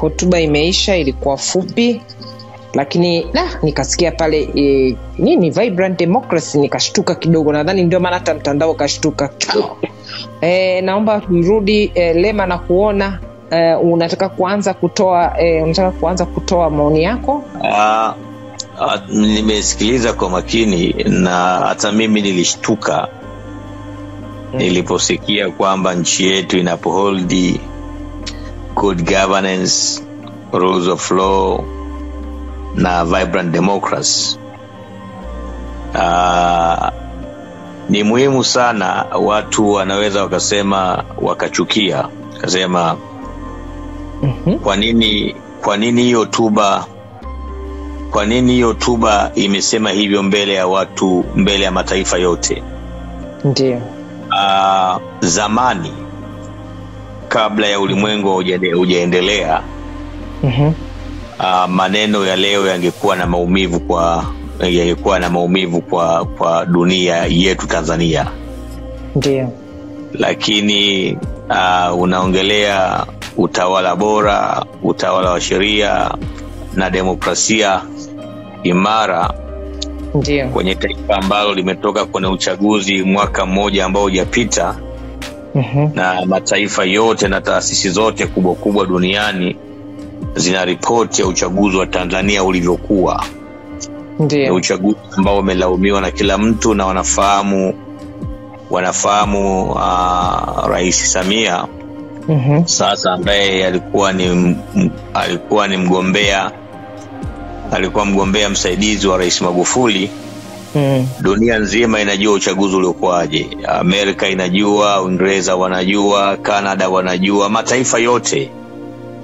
hotuba imeisha ilikuwa fupi lakini nah, nikasikia pale e, nini vibrant democracy nikashtuka kidogo. Nadhani ndio maana hata mtandao ukashtuka. E, naomba turudi e, lema na kuona e, unataka kuanza kutoa e, unataka kuanza kutoa maoni yako? Uh, uh, nimesikiliza kwa makini na hata mimi nilishtuka mm. niliposikia kwamba nchi yetu inapoholdi good governance rules of law na vibrant democracy. Uh, ni muhimu sana watu wanaweza wakasema wakachukia wakasema mm-hmm. kwa nini kwa nini hiyo tuba kwa nini hiyo hotuba imesema hivyo mbele ya watu mbele ya mataifa yote? Ndio. Uh, zamani kabla ya ulimwengu hujaendelea mm-hmm. uh, maneno ya leo yangekuwa na maumivu kwa yangekuwa na maumivu kwa kwa dunia yetu tanzania. Ndio. Lakini uh, unaongelea utawala bora utawala wa sheria na demokrasia imara ndio. kwenye taifa ambalo limetoka kwenye uchaguzi mwaka mmoja ambao hujapita mm-hmm. na mataifa yote na taasisi zote kubwa kubwa duniani zina ripoti ya uchaguzi wa tanzania ulivyokuwa ni ndio uchaguzi ambao umelaumiwa na kila mtu na wanafahamu wanafahamu uh, rais samia mm-hmm. sasa ambaye alikuwa ni m- alikuwa ni mgombea alikuwa mgombea msaidizi wa rais magufuli mm. dunia nzima inajua uchaguzi uliokuwaje amerika inajua uingereza wanajua Kanada wanajua mataifa yote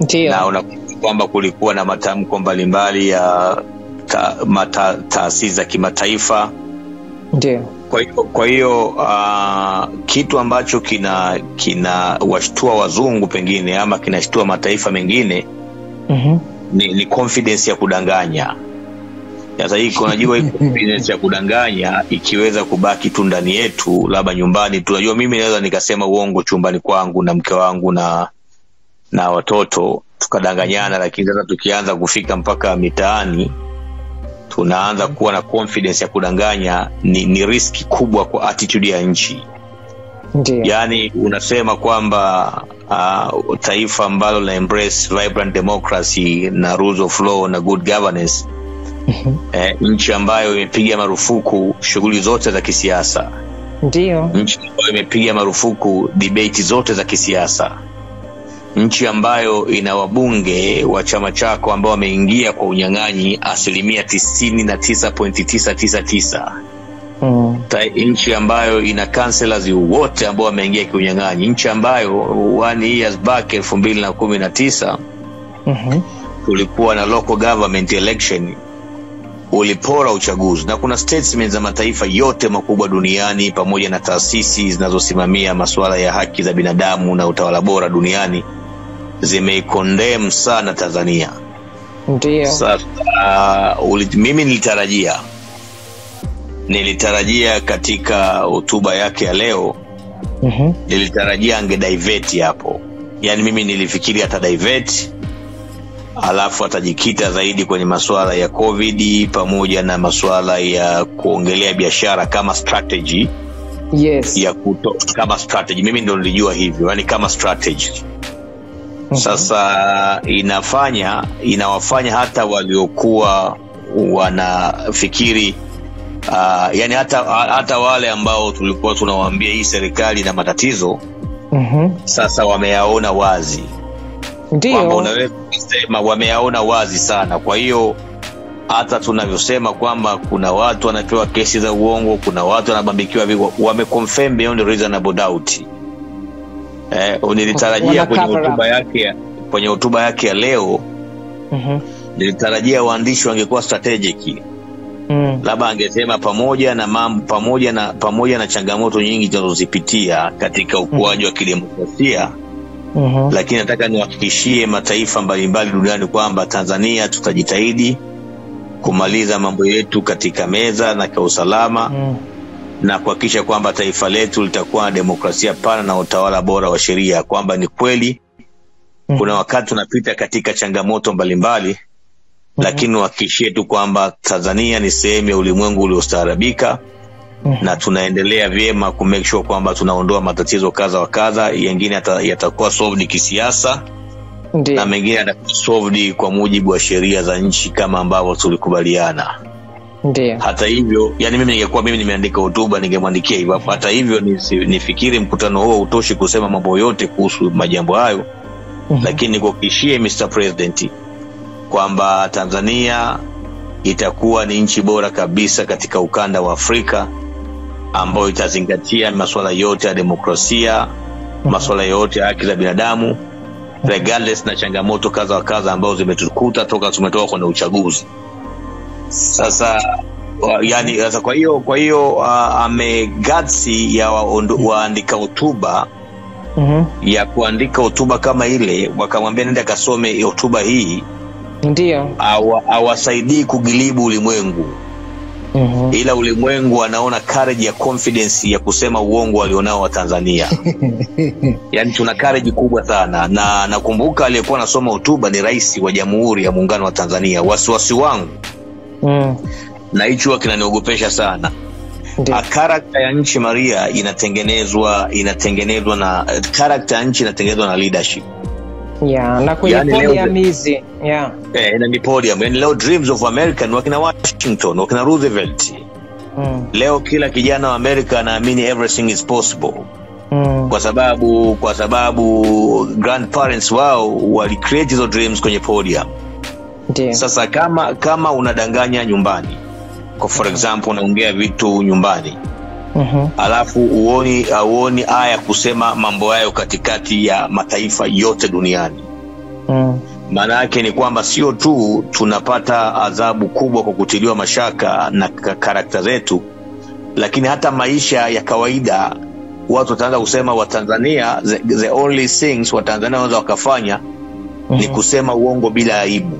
ndio. na unakumbuka kwamba kulikuwa na matamko mbalimbali ya ta, mata, taasisi za kimataifa ndio kwa hiyo kwa hiyo uh, kitu ambacho kina kina washtua wazungu pengine ama kinashtua mataifa mengine mm-hmm. ni, ni confidence ya kudanganya sasa hii unajua hii confidence ya kudanganya ikiweza kubaki tu ndani yetu labda nyumbani tunajua mimi naweza nikasema uongo chumbani kwangu na mke wangu na na watoto tukadanganyana lakini sasa tukianza kufika mpaka mitaani tunaanza kuwa na confidence ya kudanganya ni, ni riski kubwa kwa attitude ya nchi Ndiyo. yaani unasema kwamba uh, taifa ambalo lina embrace vibrant democracy na rules of law na good governance. Eh, nchi ambayo imepiga marufuku shughuli zote za kisiasa. Ndio. Nchi ambayo imepiga marufuku debate zote za kisiasa. Nchi ambayo ina wabunge wa chama chako ambao wameingia kwa unyang'anyi asilimia tisini na tisa pointi tisa tisa tisa. Mm. Ta- nchi ambayo ina councillors wote ambao wameingia kiunyang'anyi nchi ambayo one years back elfu mbili na kumi na tisa mm-hmm. kulikuwa na local government election ulipora uchaguzi. Na kuna statement za mataifa yote makubwa duniani pamoja na taasisi zinazosimamia masuala ya haki za binadamu na utawala bora duniani zimeikondem sana tanzania. Ndio sasa uh, uli, mimi nilitarajia nilitarajia katika hotuba yake ya leo mm-hmm. nilitarajia angediveti hapo. Yaani mimi nilifikiri atadiveti alafu atajikita zaidi kwenye masuala ya covid pamoja na masuala ya kuongelea biashara kama strategy yes ya kuto, kama strategy mimi ndo nilijua hivyo yani kama strategy mm-hmm. sasa inafanya inawafanya hata waliokuwa wanafikiri uh, yani hata, hata wale ambao tulikuwa tunawaambia hii serikali na matatizo mm-hmm. sasa wameyaona wazi kwamba ndio unaweza kusema wameyaona wazi sana kwa hiyo hata tunavyosema kwamba kuna watu wanapewa kesi za uongo kuna watu wanabambikiwa wameconfirm beyond reasonable doubt eh, nilitarajia kwenye hotuba yake ya- kwenye hotuba yake ya leo mm-hmm. nilitarajia waandishi wangekuwa strategic mm. labda angesema pamoja na mambo pamoja na pamoja na changamoto nyingi zinazozipitia katika ukuaji mm. wa kidemokrasia mm-hmm. Lakini nataka niwahakikishie mataifa mbalimbali duniani kwamba tanzania tutajitahidi kumaliza mambo yetu katika meza na kwa usalama mm. na kuhakikisha kwamba taifa letu litakuwa na demokrasia pana na utawala bora wa sheria kwamba ni kweli Mhm. kuna wakati tunapita katika changamoto mbalimbali mm. lakini wahakikishie tu kwamba tanzania ni sehemu ya ulimwengu uliostaarabika Mhm. na tunaendelea vyema ku make sure kwamba tunaondoa matatizo kadha wa kadha yengine yata- yatakuwa solved kisiasa na mengine yatakuwa solved kwa mujibu wa sheria za nchi kama ambavyo tulikubaliana Ndiye. hata hivyo yani mimi ningekuwa mimi nimeandika hotuba ningemwandikia hivyo hata hivyo nifikiri mkutano huo utoshi kusema mambo yote kuhusu majambo hayo Mhm. lakini nikuhakikishie Mr. President kwamba Tanzania itakuwa ni nchi bora kabisa katika ukanda wa Afrika ambayo itazingatia masuala yote ya demokrasia, masuala yote ya haki za binadamu regardless na changamoto kadha wa kadha ambazo zimetukuta toka tumetoka kwenye uchaguzi. Sasa yani, sasa kwa hiyo kwa hiyo uh, amegatsi ya waandika hotuba mm-hmm. ya kuandika hotuba kama ile, wakamwambia nenda kasome hotuba hii, ndio awa- awasaidii kugilibu ulimwengu, Mhm. ila ulimwengu anaona courage ya confidence ya kusema uongo walionao wa Tanzania. yani tuna courage kubwa sana, na nakumbuka aliyekuwa anasoma hotuba ni rais wa Jamhuri ya Muungano wa Tanzania. Wasiwasi wangu Mm. na hicho kinaniogopesha sana karakta ya nchi Maria inatengenezwa inatengenezwa na karakta ya nchi inatengenezwa na leadership ya na kwenye Yani podi leo- ya mizi ya eh, na ni podium yani leo dreams of America ni wakina Washington wakina Roosevelt. Mm. leo kila kijana wa Amerika anaamini everything is possible. Mm. kwa sababu kwa sababu grandparents wao wali create hizo dreams kwenye podium ndio. Sasa kama kama unadanganya nyumbani kwa for example unaongea vitu nyumbani Mhm. alafu uoni auoni aya kusema mambo hayo katikati ya mataifa yote duniani Mm. maana yake ni kwamba sio tu tunapata adhabu kubwa kwa kutiliwa mashaka na karakta zetu lakini hata maisha ya kawaida watu wataanza kusema watanzania the, the only things watanzania wanaweza wakafanya ni Mhm. kusema uongo bila aibu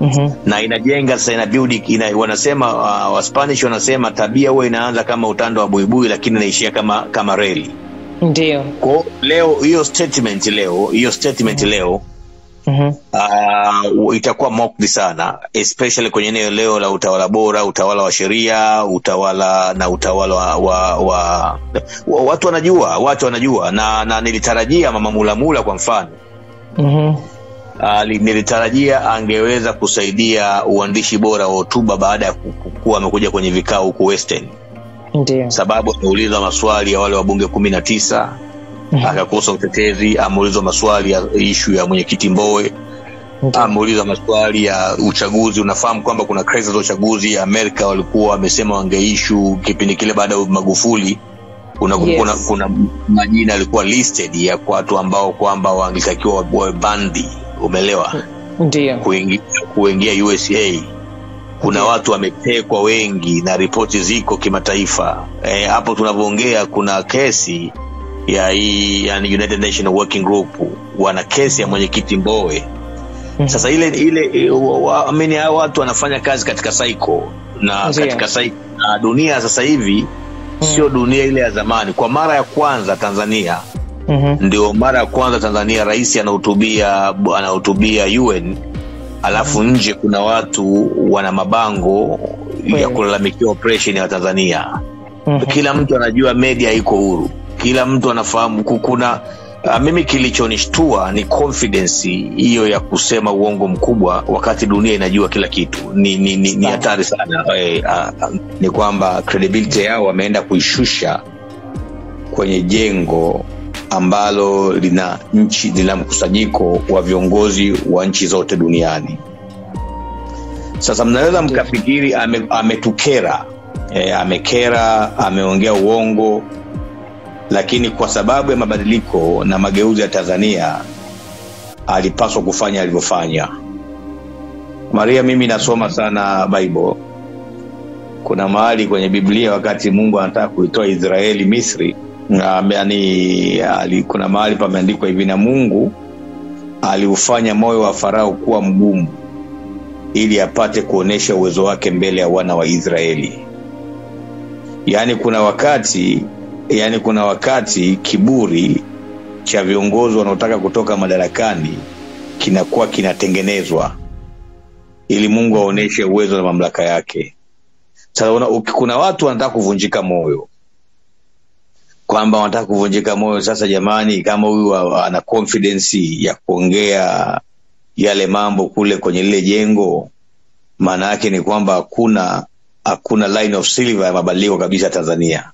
Mhm. na inajenga sasa ina build ina, wanasema uh, wa Spanish wanasema tabia huwa inaanza kama utando wa buibui lakini inaishia kama kama reli ndio Kwa leo hiyo statement leo hiyo statement mm-hmm. leo Mhm. uh, itakuwa mocked sana especially kwenye eneo leo la utawala bora utawala wa sheria utawala na utawala wa, wa, wa, wa watu wanajua watu wanajua na, na nilitarajia mama mulamula kwa mfano Mhm. Uh, nilitarajia angeweza kusaidia uandishi bora wa hotuba baada ya ku- ku- kuwa amekuja kwenye vikao huku western Ndiyo. sababu ameulizwa maswali ya wale wabunge kumi na tisa -hmm. akakosa utetezi ameulizwa maswali ya ishu ya mwenyekiti mboe ameuliza maswali ya uchaguzi unafahamu kwamba kuna crisis za uchaguzi ya amerika walikuwa wamesema wangeishu kipindi kile baada ya magufuli kuna, Yes. kuna, kuna majina alikuwa listed ya watu ambao kwamba wangetakiwa wawe bandi umelewa ndio kuingia, kuingia usa kuna Ndiyo. watu wametekwa wengi na ripoti ziko kimataifa Eh, hapo tunavyoongea kuna kesi ya hii yani united Nations working group wana kesi ya mwenyekiti mbowe Mhm. sasa ile ile amini hao watu wanafanya kazi katika cycle na Ndiyo. katika cycle na dunia sasa hivi mm. sio dunia ile ya zamani kwa mara ya kwanza tanzania Mhm. ndio mara ya kwanza tanzania rais anahutubia anahutubia un alafu mm-hmm. nje kuna watu wana mabango ya Kweli. kulalamikia operation ya tanzania mm-hmm. kila mtu anajua media iko huru kila mtu anafahamu ku- kuna uh, mimi kilichonishtua ni confidence hiyo ya kusema uongo mkubwa wakati dunia inajua kila kitu ni ni, ni, ni hatari sana eh, uh, ni kwamba credibility yao wameenda kuishusha kwenye jengo ambalo lina nchi lina mkusanyiko wa viongozi wa nchi zote duniani. Sasa mnaweza mkafikiri ame- ametukera e, amekera ameongea uongo lakini kwa sababu ya mabadiliko na mageuzi ya tanzania alipaswa kufanya alivyofanya. Maria mimi nasoma sana bible. Kuna mahali kwenye biblia wakati mungu anataka kuitoa israeli misri yani, ali, kuna mahali pameandikwa hivi na mungu aliufanya moyo wa farao kuwa mgumu ili apate kuonyesha uwezo wake mbele ya wana wa israeli. Yaani kuna wakati yaani kuna wakati kiburi cha viongozi wanaotaka kutoka madarakani kinakuwa kinatengenezwa ili mungu aonyeshe uwezo na mamlaka yake. Sasa kuna watu wanataka kuvunjika moyo kwamba wanataka kuvunjika moyo. Sasa jamani kama huyu ana confidence ya kuongea yale mambo kule kwenye lile jengo maana yake ni kwamba hakuna hakuna line of silver ya mabadiliko kabisa tanzania